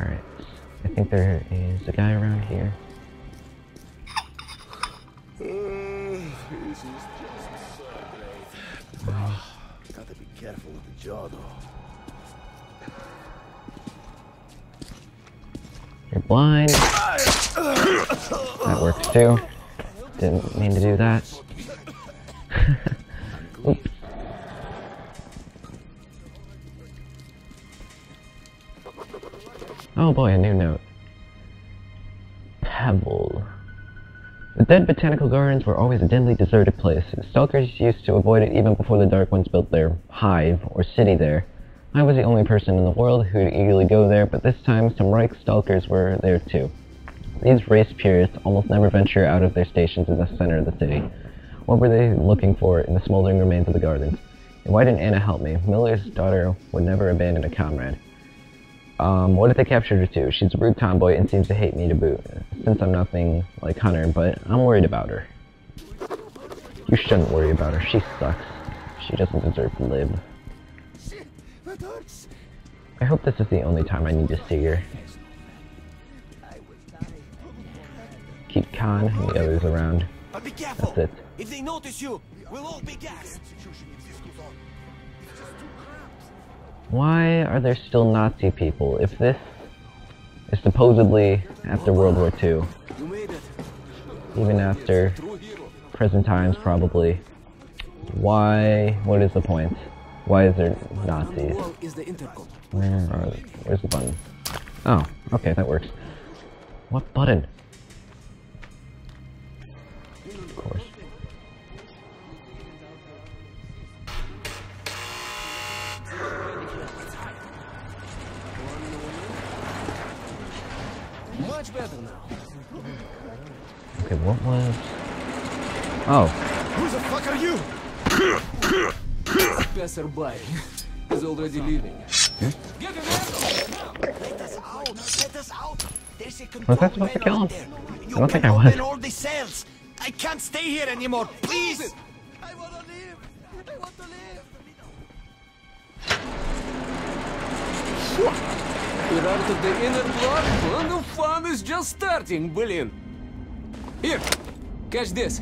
Alright. I think there is a guy around here. This is just so. Gotta be careful with the jaw, though. You're blind. That works too. Didn't mean to do that. Oops. Oh boy, a new note. Pebble. The dead botanical gardens were always a deadly deserted place, stalkers used to avoid it even before the Dark Ones built their hive, or city there. I was the only person in the world who'd eagerly go there, but this time some Reich stalkers were there too. These race purists almost never venture out of their stations in the center of the city. What were they looking for in the smoldering remains of the gardens? And why didn't Anna help me? Miller's daughter would never abandon a comrade. Um, what if they captured her too? She's a rude tomboy and seems to hate me to boot, since I'm nothing like Hunter, but I'm worried about her. You shouldn't worry about her. She sucks. She doesn't deserve to live. Shit, that hurts. I hope this is the only time I need to see her. Keep Khan and the others around. But be careful. That's it. If they notice you, we'll all be gassed. Why are there still Nazi people if this is supposedly after World War II? Even after present times, probably. Why? What is the point? Why is there Nazis? Where are? Where's the button? Oh, okay, that works. What button? Of course. Much better now. Okay, what was? Oh, Who the fuck are you? Passerby is already leaving. Hmm? Get him out! Let us out! Let us out! There's a Was I control supposed to panel kill him? there. You I don't think I was. open all the cells. I can't stay here anymore. Please. I wanna live. I want to live. We're out of the inner block and the fun is just starting, Brilliant. Here, catch this.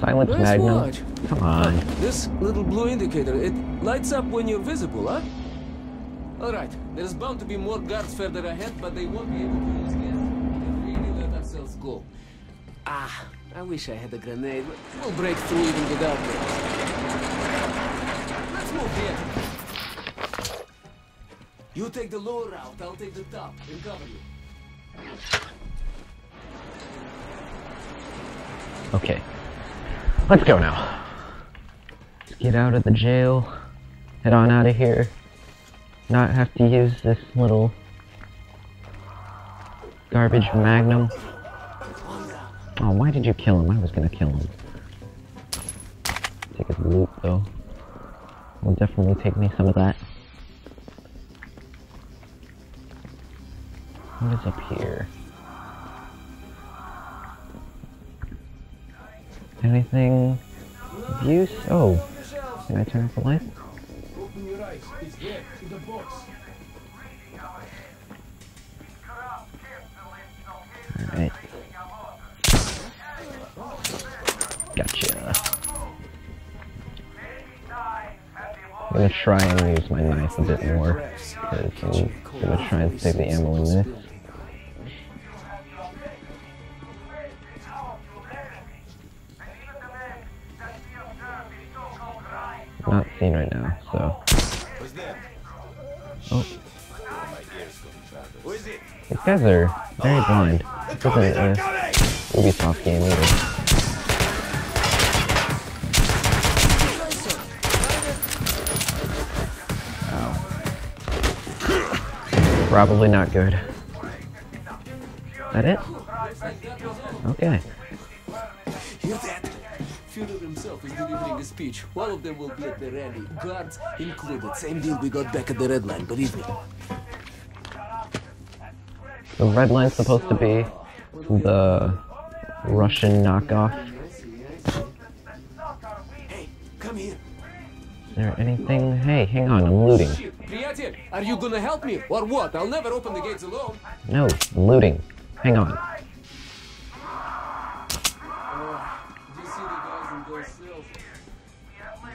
silence Nice Magnum. watch. Come on. This little blue indicator, it lights up when you're visible, huh? Alright, there's bound to be more guards further ahead, but they won't be able to use gas. We really let ourselves go. Ah, I wish I had a grenade. We'll break through even without it. Let's move here. You take the lower route, I'll take the top and cover you. Okay. Let's go now. Get out of the jail. Head on out of here. Not have to use this little garbage magnum. Oh, why did you kill him? I was gonna kill him. Take his loot though. Will definitely take me some of that. What is up here? Anything of use? Oh, can I turn off the light? Open your eyes. It's there, in the box. Alright. Gotcha. I'm gonna try and use my knife a bit more. Because I'm gonna try and save the ammo in this. Not seen right now, so. Oh. These guys are very blind. This isn't uh, a Ubisoft game either. Probably not good. That it? Okay himself is delivering a speech. One of them will be at the rally, guards included. Same deal we got back at the Red Line, believe me. The Red Line's supposed to be the Russian knockoff. Hey, come here. Is there anything? Hey, hang on, I'm looting. Are you gonna help me or what? I'll never open the gates alone. No, I'm looting. Hang on.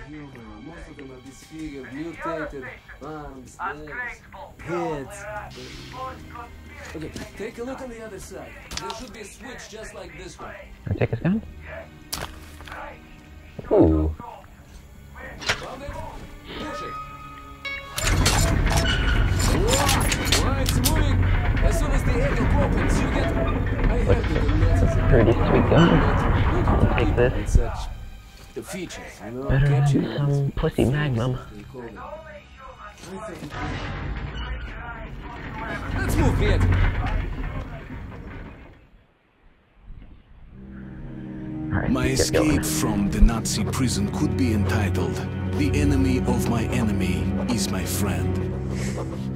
Human. Most of them are disfigured, mutated, arms, legs, heads. Okay, take a look on the other side. There should be a switch just like this one. Can I take his gun? Ooh. Found it? Push it. Whoa, it's moving. As soon as the airlock opens, you get. I heard that Pretty sweet gun. I'll take this. The features, you know, Better capturing than some pussy magnum. they call them. Let's move, kid. Alright, My get going. escape from the Nazi prison could be entitled The Enemy of My Enemy is My Friend.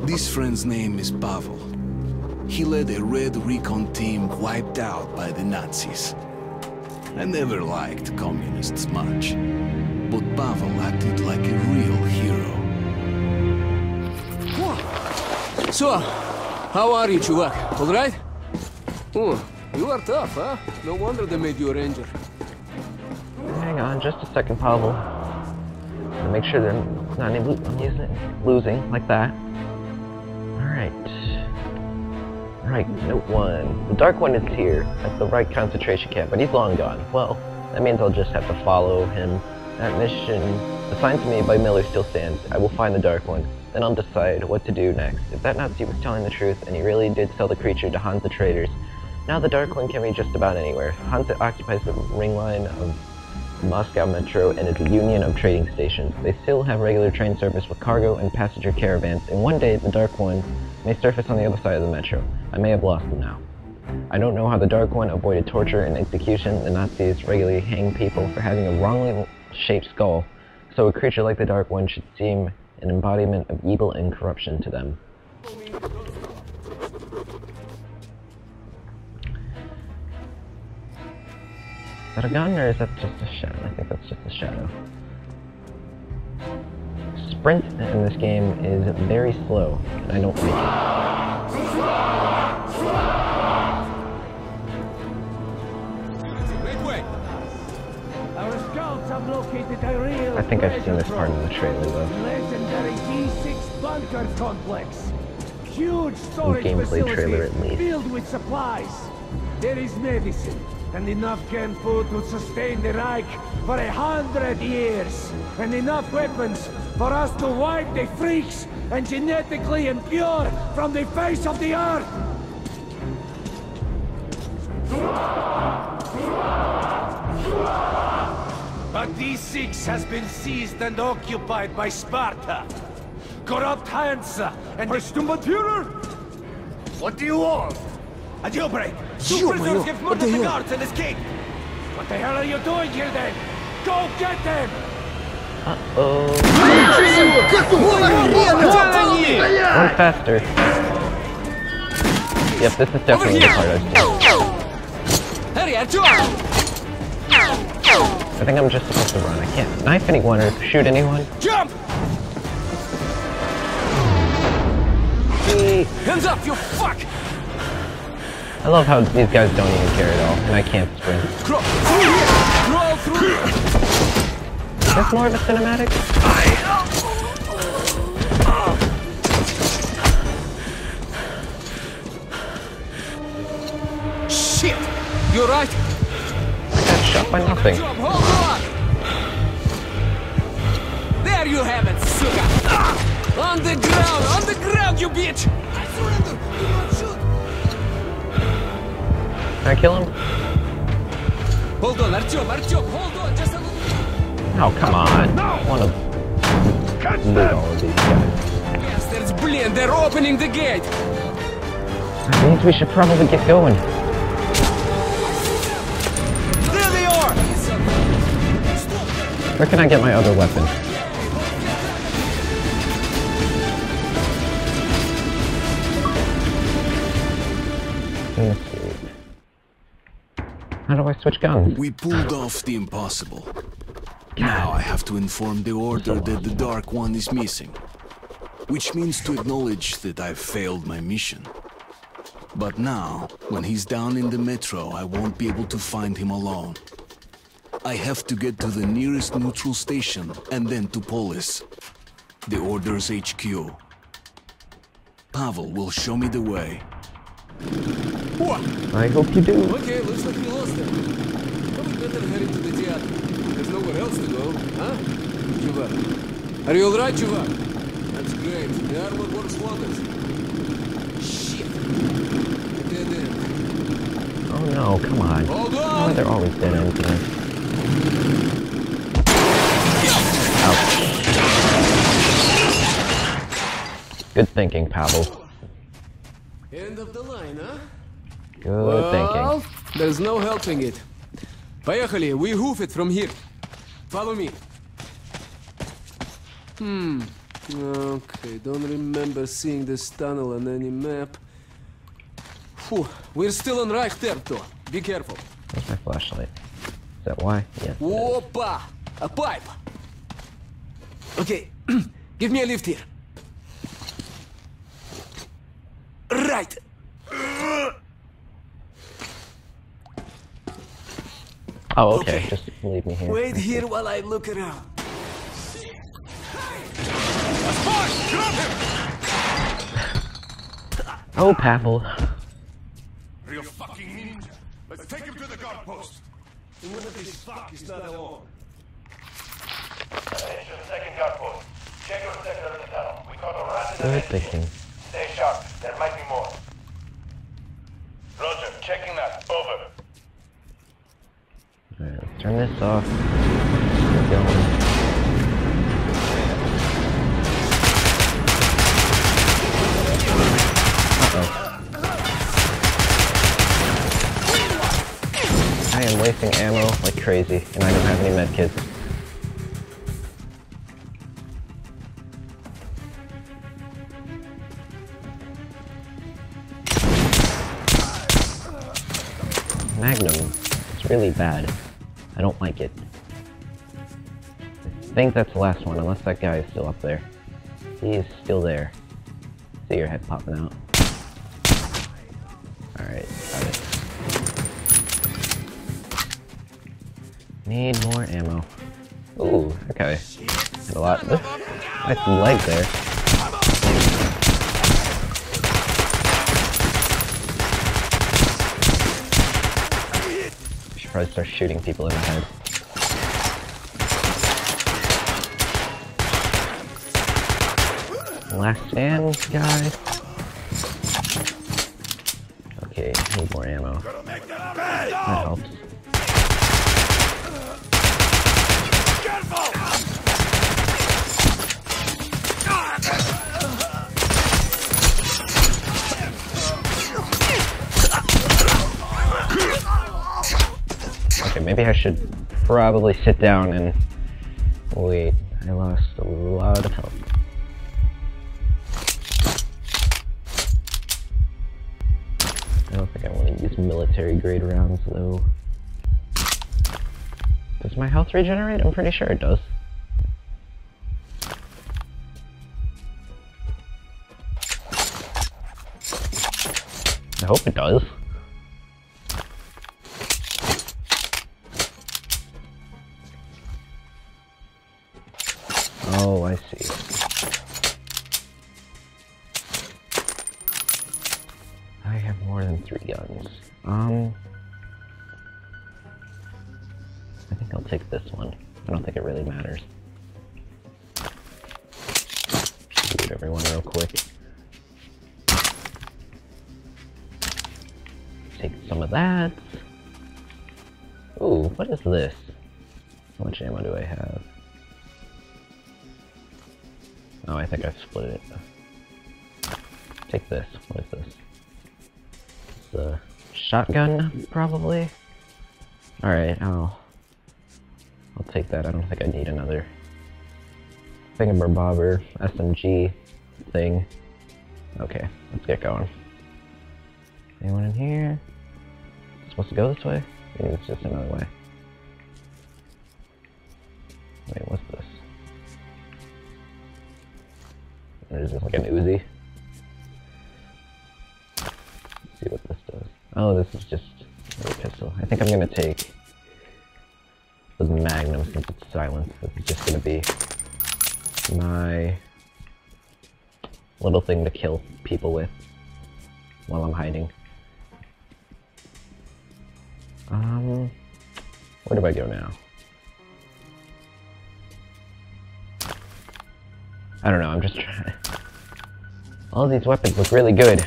This friend's name is Pavel. He led a red recon team wiped out by the Nazis. I never liked communists much, but Pavel acted like a real hero. So, how are you, Chuvak? All right? Oh, you are tough, huh? No wonder they made you a ranger. Hang on just a second, Pavel. Make sure they're not I'm losing like that. Alright, note one. The Dark One is here at the Reich concentration camp, but he's long gone. Well, that means I'll just have to follow him. That mission assigned to me by Miller still stands. I will find the Dark One. Then I'll decide what to do next. If that Nazi was telling the truth and he really did sell the creature to Hans the Traitors, now the Dark One can be just about anywhere. Hansa occupies the ring line of Moscow Metro and a union of trading stations. They still have regular train service with cargo and passenger caravans, and one day the Dark One may surface on the other side of the metro. I may have lost them now. I don't know how the Dark One avoided torture and execution. The Nazis regularly hang people for having a wrongly shaped skull, so a creature like the Dark One should seem an embodiment of evil and corruption to them. That a gun or is that just a shadow? I think that's just a shadow. Sprint in this game is very slow, and I don't like it. Make way. Our scouts have located a real I think I've seen this part in the trailer though. Legendary D6 bunker complex. Huge storage gameplay facility trailer at least. filled with supplies. There is medicine and enough canned food to sustain the Reich for a hundred years. And enough weapons for us to wipe the freaks and genetically impure from the face of the earth. But D6 has been seized and occupied by Sparta. Corrupt Hansa and the Sturmbannführer? What do you want? A jailbreak! Two prisoners have murdered the guards and escaped! What the hell are you doing here then? Go get them! Oh, run faster. Yep, this is definitely the part I was Hurry, I think I'm just supposed to run. I can't knife anyone or shoot anyone. Jump! Hands up, you fuck! I love how these guys don't even care at all, and I can't sprint. Crawl through here! Crawl through! Is this more of a cinematic? Shit! You're right? I got shot by nothing. Job, hold on! There you have it, suka! Ah! On the ground, on the ground, you bitch! Can I kill him? Hold on, Artyom, Artyom, hold on, just a little... Oh, come on. I want to loot all of these guys. Bastards, блин, they're opening the gate! That means we should probably get going. There they are! Where can I get my other weapon? Escape. How do I switch guns? We pulled off the impossible. Now I have to inform the Order that the Dark One is missing. which means to acknowledge that I've failed my mission. But now, when he's down in the metro, I won't be able to find him alone. I have to get to the nearest neutral station and then to Polis, the Order's HQ. Pavel will show me the way. I hope you do. Okay, looks like we lost them. Probably better head into the theater. There's nowhere else to go, huh? Chuvak. Are you alright, Chuvak? That's great. The armor works wonders. Shit. Dead end. Oh no, come on. Hold Why are always dead ends? Ouch. Good thinking, Pavel. End of the line, huh? Good well, thinking. there's no helping it. Поехали, we hoof it from here. Follow me. Hmm. Okay, don't remember seeing this tunnel on any map. Phew, we're still on Reich territory. Be careful. Where's my flashlight? Is that why? Yes. it is. Опа! A pipe! Okay, give me a lift here. Right! Oh, okay. Okay. Just leave me here. Wait here while I look around. Oh, Pavel. Real fucking ninja. Let's take him to the guard post. One of these fuck is not alone. Issue the second guard post. Check your sector of the tunnel. We caught a rat in the Good mid. thinking. Stay sharp. There might be more. Roger. Checking that. Over. Alright, let's turn this off. Keep going. I am wasting ammo like crazy, and I don't have any medkits. Magnum. It's really bad. I don't like it. I think that's the last one, unless that guy is still up there. He is still there. See your head popping out. Alright, got it. Need more ammo. Ooh, okay. Had a lot. Nice leg there. Should probably start shooting people in the head. Last stand, guy. Okay, need more ammo. That helps. Okay, maybe I should probably sit down and wait. I lost a lot of health. I don't think I want to use military grade rounds though. Does my health regenerate? I'm pretty sure it does. I hope it does. Everyone real quick. Take some of that. Ooh, what is this? How much ammo do I have? Oh, I think I've split it. Take this. What is this? The shotgun, probably? Alright, I'll... I'll take that. I don't think I need another thingamabobber SMG thing. Okay, let's get going. Anyone in here? Supposed to go this way? Maybe it's just another way. Wait, what's this? Is Is this like an Uzi? Let's see what this does. Oh, this is just a pistol. I think I'm gonna take the Magnum since it's silenced. Is just gonna be my little thing to kill people with while I'm hiding. Um, where do I go now? I don't know, I'm just trying. All these weapons look really good.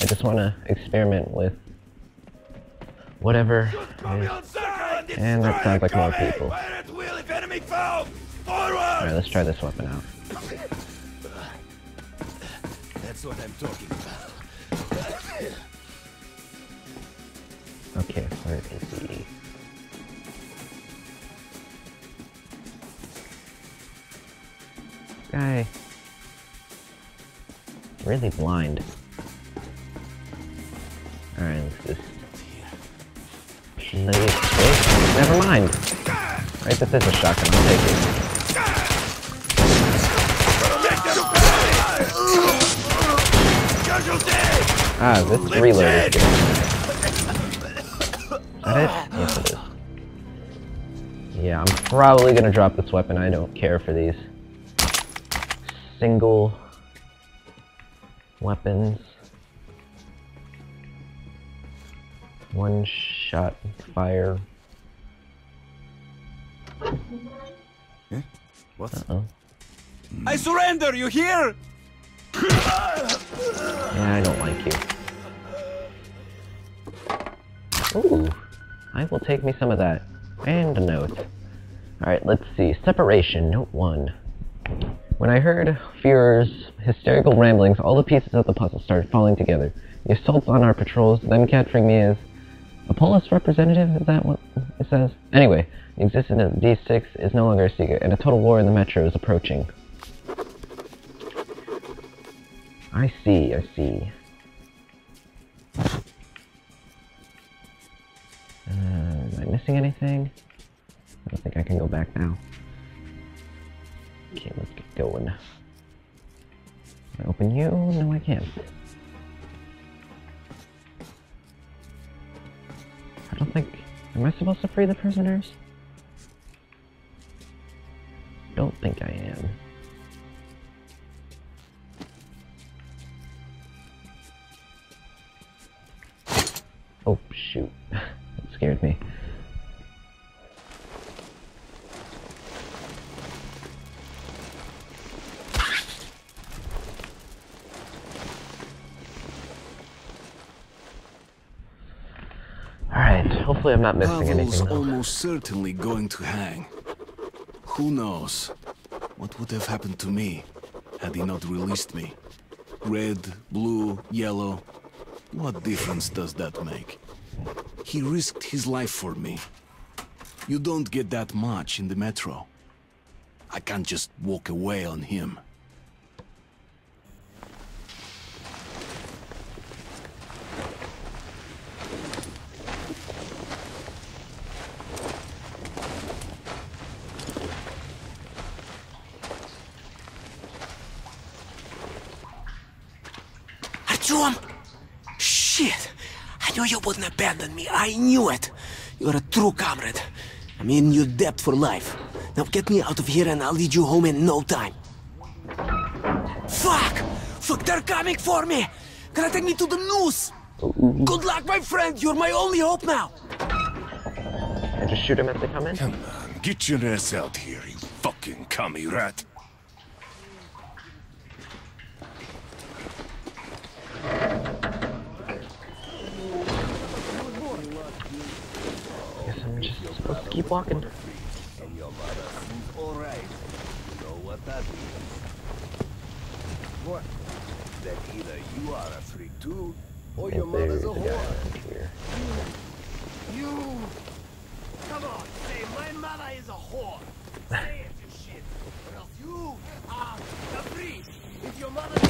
I just want to experiment with whatever. And that sounds like more people. Alright, let's try this weapon out. That's what I'm talking about. Okay, where is he? Guy. Really blind. Alright, let's just. Never mind! Right, this is a shotgun, I'll take it. Ah, this reload is. Is it? Yes, it is. Yeah, I'm probably gonna drop this weapon. I don't care for these single weapons. One shot fire. What? Oh. I surrender, you hear? Yeah, I don't like you. Ooh, I will take me some of that. And a note. Alright, let's see. Separation, note one. When I heard Führer's hysterical ramblings, all the pieces of the puzzle started falling together. The assaults on our patrols, them capturing me as a Polis representative, is that what it says? Anyway, the existence of D6 is no longer a secret, and a total war in the Metro is approaching. I see, I see. Uh, am I missing anything? I don't think I can go back now. Okay, let's get going. Can I open you? No, I can't. I don't think... Am I supposed to free the prisoners? Don't think I am. Hopefully I'm not missing Pavel's anything. though. almost certainly going to hang. Who knows? What would have happened to me had he not released me? Red, blue, yellow. What difference does that make? He risked his life for me. You don't get that much in the metro. I can't just walk away on him. Artyom! Shit! I knew you wouldn't abandon me. I knew it. You're a true comrade. I'm in your debt for life. Now get me out of here and I'll lead you home in no time. Fuck! Fuck, they're coming for me! Gonna take me to the noose! Good luck, my friend! You're my only hope now! I just shoot him as they come in? Come on, Get your ass out here, you fucking commie rat. keep walking. Alright. You know what that means. What? That either you are a freak too, or your mother's a whore. You, you! Come on, say my mother is a whore. Say it, you shit. Or else you are the priest. If your mother